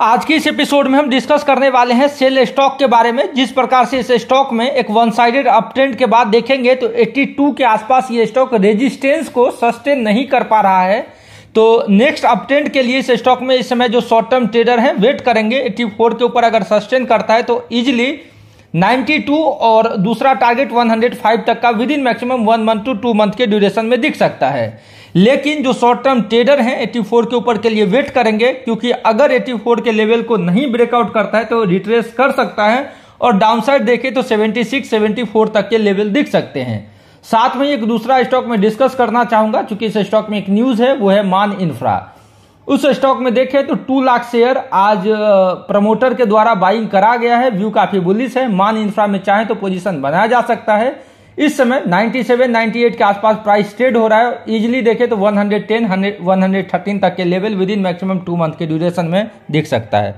आज के इस एपिसोड में हम डिस्कस करने वाले हैं सेल स्टॉक के बारे में। जिस प्रकार से इस स्टॉक में एक वन साइडेड अपट्रेंड के बाद देखेंगे तो 82 के आसपास ये स्टॉक रेजिस्टेंस को सस्टेन नहीं कर पा रहा है। तो नेक्स्ट अपट्रेंड के लिए इस स्टॉक में इस समय जो शॉर्ट टर्म ट्रेडर हैं वेट करेंगे। 84 के ऊपर अगर सस्टेन करता है तो इजिली 92 और दूसरा टारगेट 105 तक का within maximum one month to two month के ड्यूरेशन में दिख सकता है। लेकिन जो शॉर्ट टर्म ट्रेडर हैं 84 के ऊपर के लिए वेट करेंगे, क्योंकि अगर 84 के लेवल को नहीं ब्रेकआउट करता है तो रिट्रेस कर सकता है, और डाउनसाइड देखे तो 76 74 तक के लेवल दिख सकते हैं। साथ में एक दूसरा स्टॉक में डिस्कस करना चाहूँगा, चूँकि इस स्टॉक में एक न्यूज़ है, वो है मान इंफ्रा उस स्टॉक में देखें तो टू लाख शेयर आज प्रमोटर के द्वारा बाइंग करा गया है व्यू काफ़ी बुलिस है, मान इंफ्रा में चाहे तो पोजीशन बनाया जा सकता है। इस समय 97, 98 के आसपास प्राइस ट्रेड हो रहा है। इजिली देखे तो 110, 100, 113 तक के level within maximum two month के ड्यूरेशन में दिख सकता है।